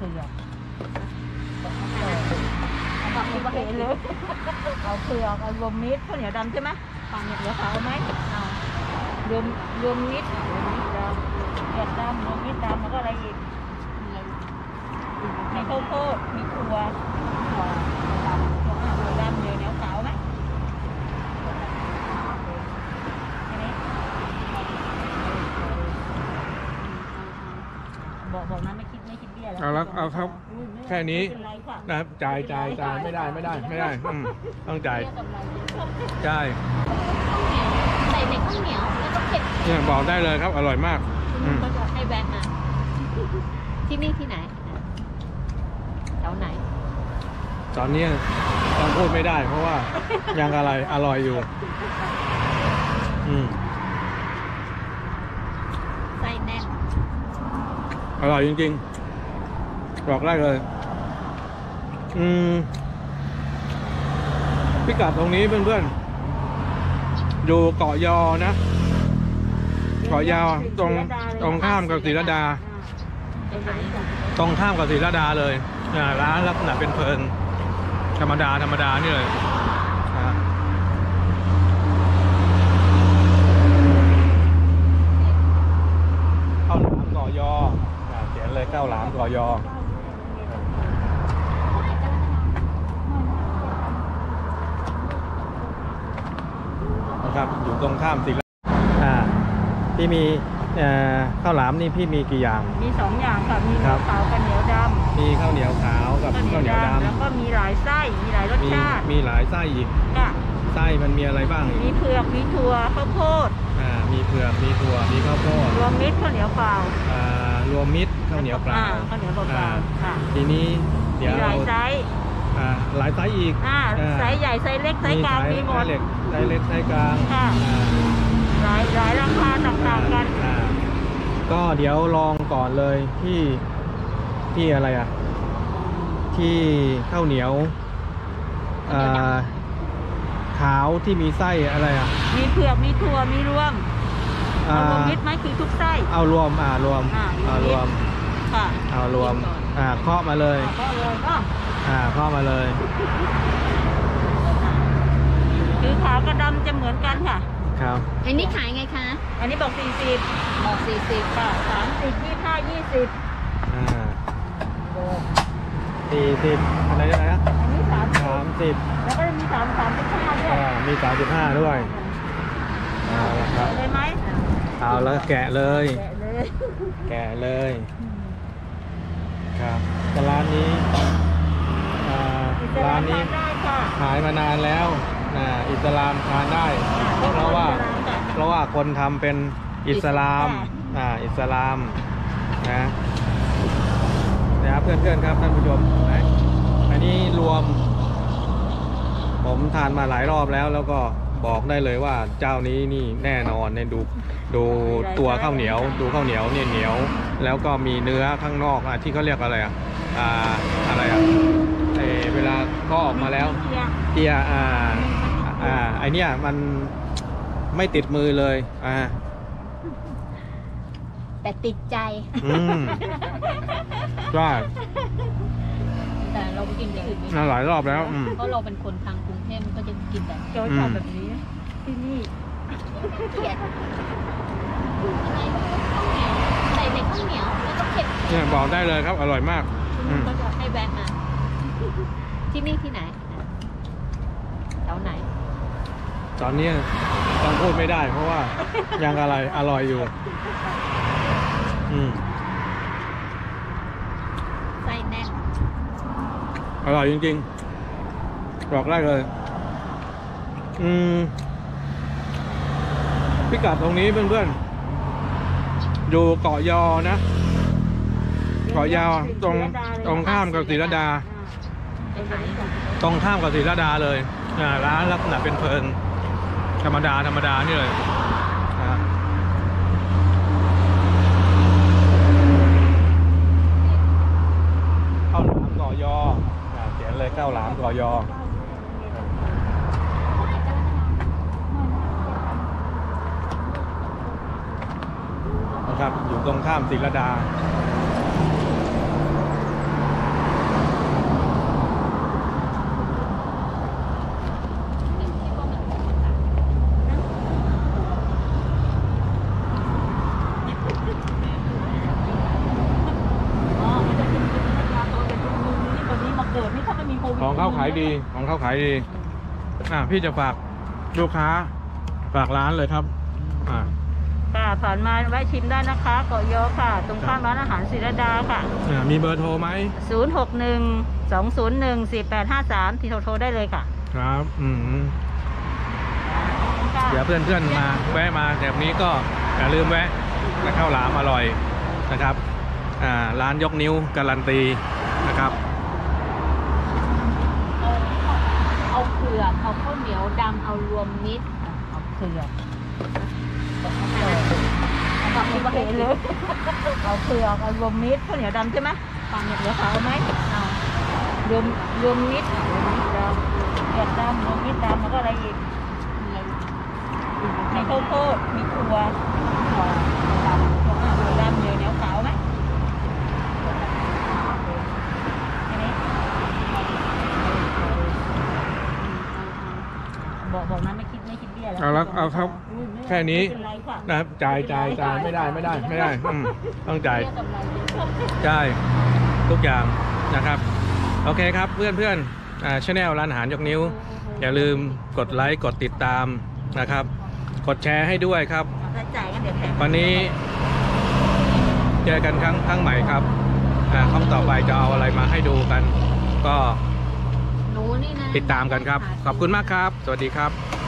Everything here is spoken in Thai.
ผือกเอาแบบนี้ว่าเห็นเลยเอาเผือกเอารวมมิตรข้าวเหนียวดำใช่ไหมฟังเหนียวขาวไหมเอารวมรวมมิตรรวมมิตรดำเผือกดำรวมมิตรดำแล้วก็อะไรอีกในข้าวโพดมีถั่วถั่วดำถั่วถั่วดำเหนียวเหนียวขาวไหมแค่นี้ บอกบอกนะไม่คิดไม่คิดเบี้ยแล้วเอาละเอาครับแค่นี้ ไม่เป็นไรค่ะนะครับจ่ายจ่ายจ่ายไม่ได้ไม่ได้ไม่ได้อืมต้องจ่ายจ่ายใส่ในข้าวเหนียวแล้วก็เผ็ดเนี่ยบอกได้เลยครับอร่อยมากอืมก็จะให้แวะมาที่นี่ที่ไหนแถวไหนตอนเนี้ยต้องพูดไม่ได้ เพราะว่ายังอะไรอร่อยอยู่ อืม ไส้แน่น อร่อยจริงๆบอกได้เลย อืมพิกัดตรงนี้เพื่อนๆอยู่เกาะยอนะเกาะยอตรงตรงข้ามกับศรีรดา ตรงข้ามกับศรีรดาเลยร้านลักษณะเป็นเพลิน ธรรมดาธรรมดานี่เลยอ่าข้าวหลามก่อยอ อ่าเขียนเลยข้าวหลามก่อยอนะครับอยู่ตรงข้ามศรีรอ่าพี่มีเอ่อข้าวหลามนี่พี่มีกี่อย่าง มีสองอย่างค่ะมีเหคนีรัยวบขาวกับเหนียวดำมีข้าวเหนียวขาวกับข้าวเหนียวดแล้วก็มีหลายไส้มีหลายรสำมีชาติมีหลายไส้อีกค่ะไส้มันมีอะไรบ้างอีมีกเผือกมีถั่วข้าวโพดอ่ามีเผือกมีถั่วมีข้าวโพดรวมมิตรข้าวเหนียวเปล่าอ่า รวมมิตรข้าวเหนียวเปล่าอ่าข้าวเหนียวเปล่าอ่าๆค่ะทีนี้เดี๋ยวมีหลายไซส์อ่าหลายไซส์อีกอ่าอ่าไซส์ใหญ่ไซส์เล็กไซส์กลางมีหมดไซส์เล็กไซส์เล็กไซส์กลางค่ะอ่าหลายหลายราคาต่างๆกันอ่าก็เดี๋ยวลองก่อนเลยที่ที่อะไรอะ ที่ข้าวเหนียวอ่าขาวที่มีไส้อะไรอะ มีเผือกมีถั่วมีรวมอ่า เอารวมมิตรไหมคือทุกไส้ เอารวมอ่ารวมอ่าเอารวม ค่ะเอารวม อ่าเคาะมาเลยอ่าก็เลยก็อ่าเคาะมาเลย คือขาวกับดำจะเหมือนกันค่ะ ครับ อันนี้ขายไงคะอันนี้บอกสี่สิบบอกสี่สิบค่ะสามสิบยี่ห้ายี่สิบอ่าสี่สิบอะไรอะไรนะอันนี้สามสิบสามสิบแล้วก็จะมีสามสามสิบห้าด้วยอ่ามีสามสิบห้าด้วย เอาละครับ เลยไหม เอาแล้วแกะเลย แกะเลยแกะเลยครับแต่ร้านนี้อ่าอิสลาร้ามนนี้ทานได้ค่ะขายมานานแล้วนะอิสลามทานได้ เพราะว่าเพราะว่าคนทำเป็นอิสลามอ่าอิสลามนะนะครับเพื่อนๆครับท่านผู้ชมนะอันนี้รวม ผมทานมาหลายรอบแล้วแล้วก็ บอกได้เลยว่าเจ้านี้นี่แน่นอนเนี่ยดูดูตัวข้าวเหนียว ดูข้าวเหนียวเนี่ยเหนียว แล้วก็มีเนื้อข้างนอกอะที่เขาเรียกอะไรอะอ่าอะไรอะเออเวลาก็ออกมาแล้วเที่ยงเกียร์อ่าอ่าไอเนี้ยมันไม่ติดมือเลยอ่าแต่ติดใจอืมใช่แต่เรากินที่อื่นไม่ได้มาหลายรอบแล้วอืมเพราะเราเป็นคนทางกรุงเทพมันก็จะกินแต่โจชอบแบบนี้ที่นี่ เกลียดอะไรข้าวเหนียวใส่ในข้าวเหนียวแล้วก็เผ็ดเนี่ยบอกได้เลยครับอร่อยมากอืมก็จะให้แวะมา ที่นี่ที่ไหนแถวไหน ตอนเนี้ยต้องพูดไม่ได้เพราะว่า ยังอะไรอร่อยอยู่ อืมไส้แน่นอร่อยจริงๆบอกได้เลย อืม พิกัดตรงนี้เพื่อนๆอยู่เกาะยอนะ เกาะยอตรงตรงข้ามกับศรีรดา ตรงข้ามกับศรีรดาเลยร้านลักษณะเป็นเพลินธรรมดาธรรมดานี่เลยอ่าข้าวหลามก่อยอเขียนเลยข้าวหลามก่อยอ ตรงข้ามศิรดา ของเขาขายดี ของเขาขายดี อะ พี่จะฝากลูกค้า ฝากร้านเลยครับ อ่า ค่ะผ่านมาแวะชิมได้นะคะเกาะยอค่ะ ตรงข้ามร้านอาหารศิรดาค่ะ อ่ามีเบอร์โทรไหม061 201 4853 ที่โทรโทรได้เลยค่ะครับ อืมค่ะเดี๋ยวเพื่อนๆมาแวะมาแถบนี้ก็อย่าลืมแวะนะข้าวหลามอร่อยนะครับอ่าร้านยกนิ้วการันตีนะครับเอาเอาเผือกเอาข้าวเหนียวดำเอารวมมิตรเอาเผือกบอ กเลยว่าเห็นเลยเอาเผือกเอารวมมิตรข้าวเหนียวดำใช่ไหมปังเหนียเดือขาวไหมเอารวมรวมมิตรเอารวมมิตรดำเผือกดำรวมมิตรดำแล้วก็อะไรอีกมีข้าวโพดมีถั่วถั่วดำถั่วดำเหนียวเหนียวขาวไหมบอกบอกนะไม่คิดไม่คิดเบี้ยแล้วเอาละเอาครับ แค่นี้ไม่เป็นไรค่ะนะครับจ่ายจ่ายจ่ายไม่ได้ไม่ได้ไม่ได้อืมต้องจ่ายเรียกกำไรเยอะจ่ายทุกอย่างนะครับ โอเคครับเพื่อนเพื่อนอ่าชาแนลร้านอาหารยกนิ้ว อย่าลืมกดไลค์กดติดตามนะครับ กดแชร์ให้ด้วยครับถ้าจ่ายกันเดี๋ยวแถมวันนี้ เจอกันครั้งครั้งใหม่ครับอ่าครั้งต่อไปจะเอาอะไรมาให้ดูกัน ก็หนูนี่นะติดตามกันครับ ขอบคุณมากครับ สวัสดีครับ